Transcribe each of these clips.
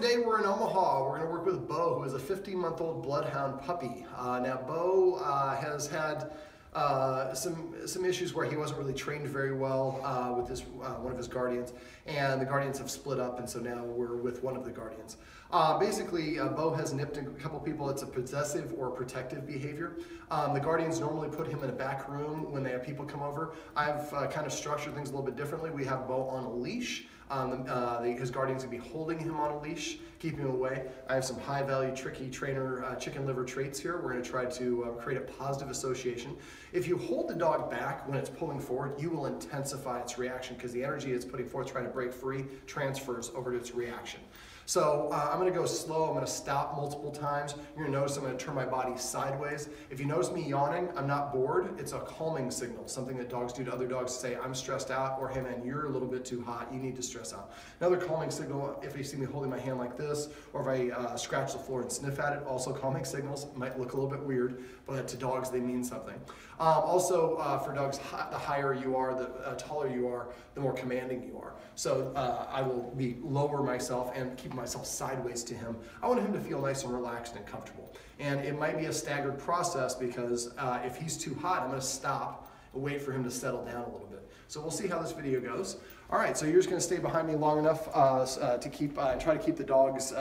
today we're in Omaha. We're going to work with Bo, who is a 15-month-old bloodhound puppy. Uh, now, Bo uh, has had uh, some some issues where he wasn't really trained very well uh, with his uh, one of his guardians, and the guardians have split up, and so now we're with one of the guardians. Uh, basically, uh, Bo has nipped a couple people. It's a possessive or protective behavior. Um, the guardians normally put him in a back room when they have people come over. I've uh, kind of structured things a little bit differently. We have Bo on a leash. Um, uh, his guardian's gonna be holding him on a leash, keeping him away. I have some high value, tricky trainer uh, chicken liver traits here. We're gonna try to uh, create a positive association. If you hold the dog back when it's pulling forward, you will intensify its reaction because the energy it's putting forth trying to break free transfers over to its reaction. So uh, I'm gonna go slow, I'm gonna stop multiple times. You're gonna notice I'm gonna turn my body sideways. If you notice me yawning, I'm not bored. It's a calming signal, something that dogs do to other dogs to say, I'm stressed out, or hey man, you're a little bit too hot, you need to stress out. Another calming signal, if you see me holding my hand like this, or if I uh, scratch the floor and sniff at it, also calming signals. Might look a little bit weird, but to dogs they mean something. Um, also, uh, for dogs, the higher you are, the uh, taller you are, the more commanding you are. So uh, I will be lower myself and keep myself sideways to him. I want him to feel nice and relaxed and comfortable. And it might be a staggered process because uh, if he's too hot, I'm going to stop and wait for him to settle down a little bit. So we'll see how this video goes. All right, so you're just going to stay behind me long enough uh, uh, to keep uh, try to keep the dogs,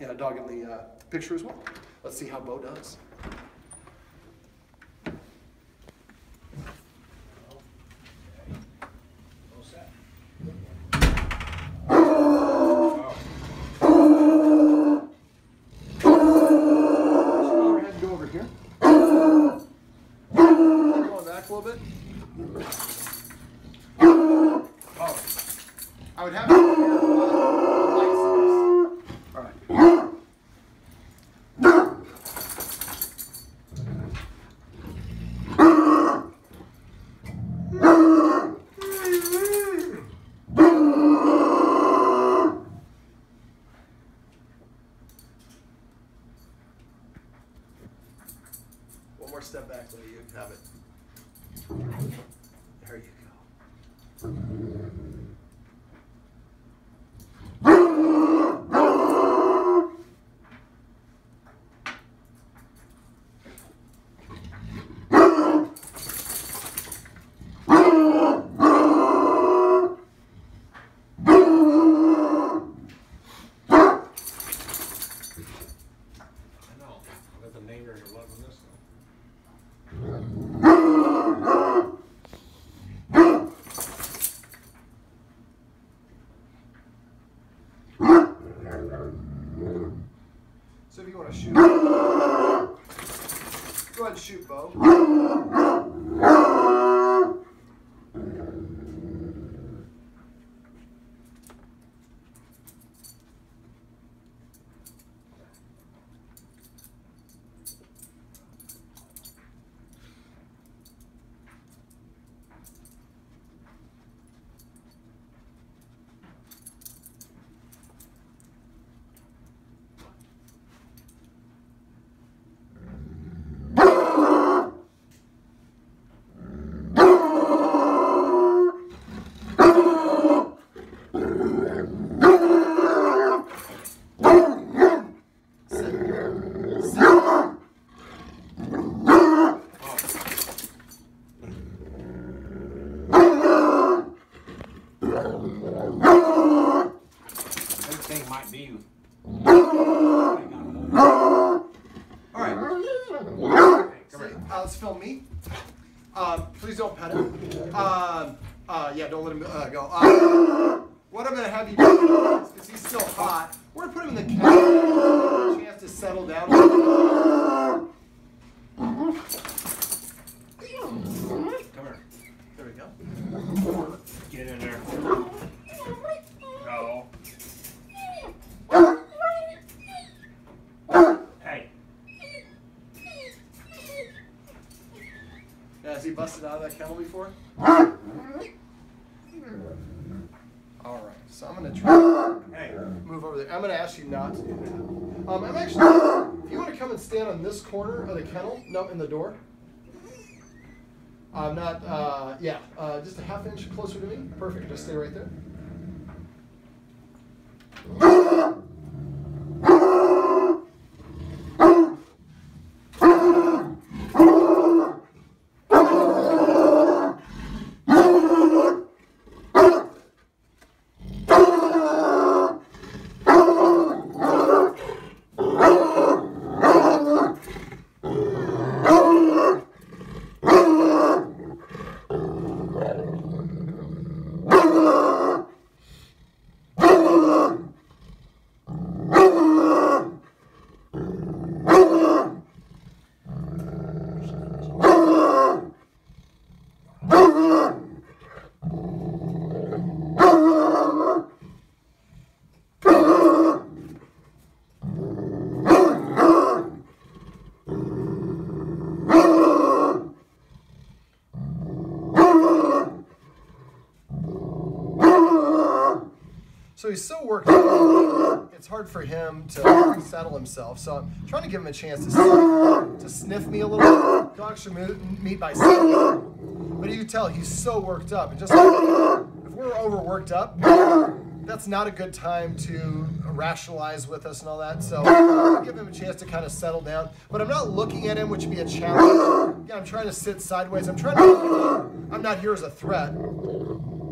you know, dog in the picture as well. Let's see how Bo does. Would have to. One more step back so you have it. There you go. So if you want to shoot, go ahead and shoot, Bo. Let's film me. Um, please don't pet him. Um, uh, yeah, don't let him uh, go. Uh, what I'm going to have you do is, because he's still hot, we're going to put him in the kennel. Chance to settle down. Come here. There we go. Get in there. Has he busted out of that kennel before? All right, so I'm gonna try hey. move over there. I'm gonna ask you not to do that. Um, I'm actually, if you want to come and stand on this corner of the kennel, no, in the door. I'm not, uh, yeah, uh, just a half inch closer to me. Perfect, just stay right there. So he's so worked up, it's hard for him to settle himself. So I'm trying to give him a chance to sniff, to sniff me a little bit. He'll actually meet by sniffing. But you can tell he's so worked up. And just if we're overworked up, that's not a good time to rationalize with us and all that. So I'll give him a chance to kind of settle down. But I'm not looking at him, which would be a challenge. Yeah, I'm trying to sit sideways. I'm trying to. I'm not here as a threat.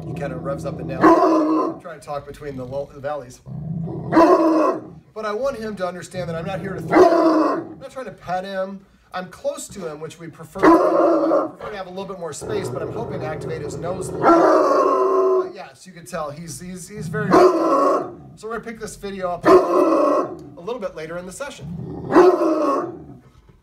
He kind of revs up and down. I'm trying to talk between the, the valleys. But I want him to understand that I'm not here to threaten. I'm not trying to pet him. I'm close to him, which we prefer, prefer to have a little bit more space, but I'm hoping to activate his nose a little bit. yes, you can tell he's he's he's very. So we're gonna pick this video up a little bit later in the session.